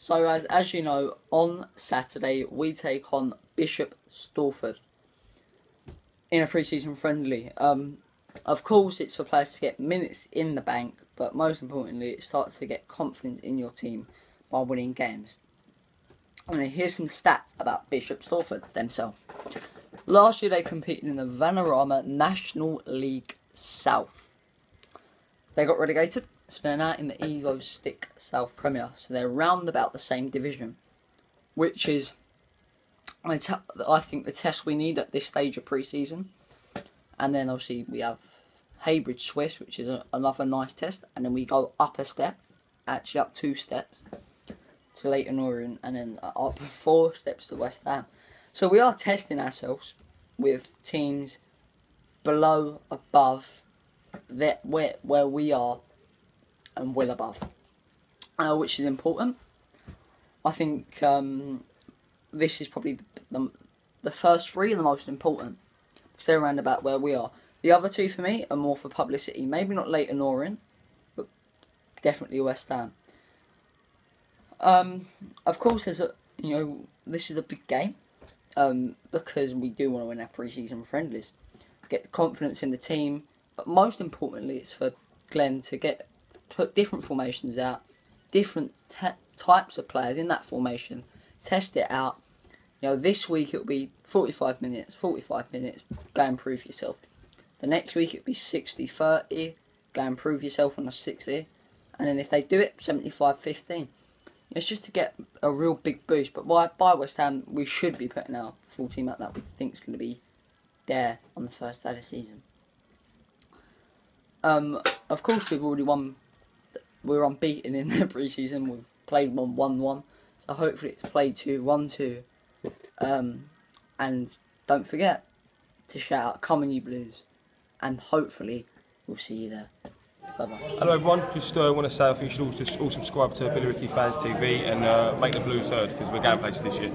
So, guys, as you know, on Saturday we take on Bishop Stortford in a pre-season friendly. Um, of course, it's for players to get minutes in the bank, but most importantly, it starts to get confidence in your team by winning games. I mean, here's some stats about Bishop Stortford themselves. Last year, they competed in the Vanarama National League South. They got relegated so they're now in the Evo-Stik South Premier. So they're round about the same division, which is, I think, the test we need at this stage of pre-season. And then obviously we have Heybridge Swifts, which is a, another nice test. And then we go up a step, actually up two steps to Leyton Orient, and then up four steps to West Ham. So we are testing ourselves with teams below, above, that where where we are and well above, uh, which is important. I think um, this is probably the, the first three are the most important because they're around about where we are. The other two for me are more for publicity. Maybe not Leyton Orient, but definitely West Ham. Um, of course, there's a you know this is a big game um, because we do want to win our pre-season friendlies, get the confidence in the team, but most importantly, it's for Glenn to get put different formations out, different types of players in that formation, test it out. You know, this week it'll be 45 minutes, 45 minutes, go and prove yourself. The next week it'll be 60 30, go and prove yourself on a 60. And then if they do it, 75 15. It's just to get a real big boost. But by, by West Ham, we should be putting our full team out that we think is going to be there on the first day of the season. Um, of course, we've already won we're unbeaten in the pre-season. We've played one one one, so hopefully it's played two one two. Um, and don't forget to shout out "Come on, you Blues," and hopefully we'll see you there. Bye bye. Hello everyone. Just uh, want to say I think you should all, all subscribe to Billy Billericay Fans TV and uh, make the Blues heard because we're going places this year.